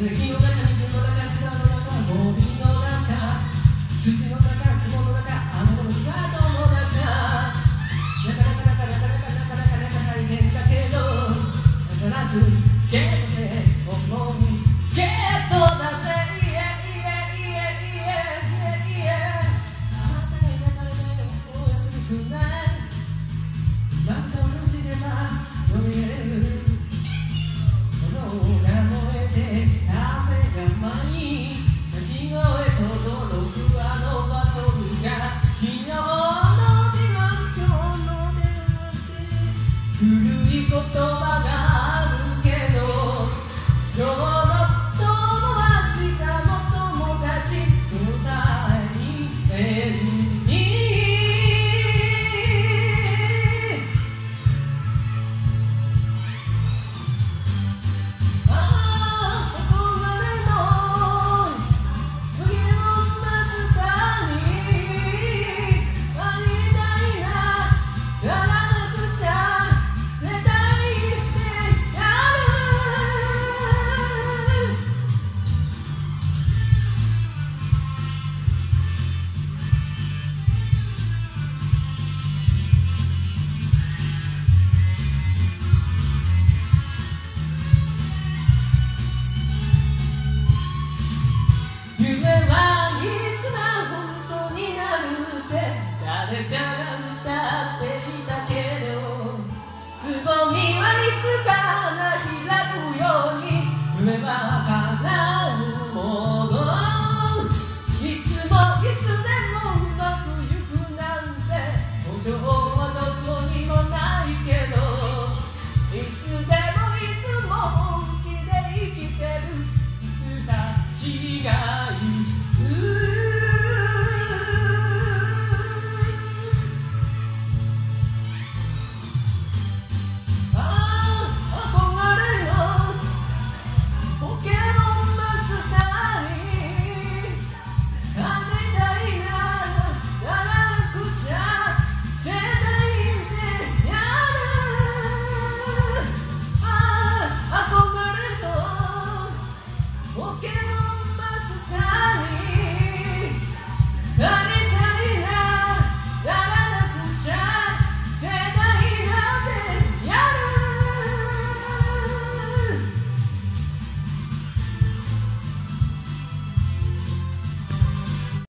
Thank you. 古い言葉が上は叶うもの。いつもいつも